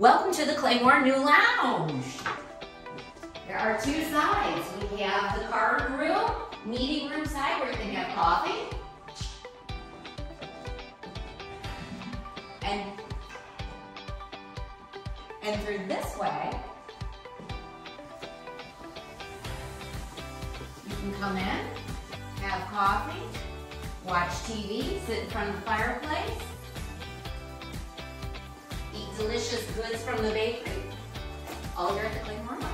Welcome to the Claymoor New Lounge. There are two sides. We have the card room, meeting room side where you can have coffee. And, and through this way, you can come in, have coffee, watch TV, sit in front of the fireplace, delicious goods from the bakery, all here at the Claymoor.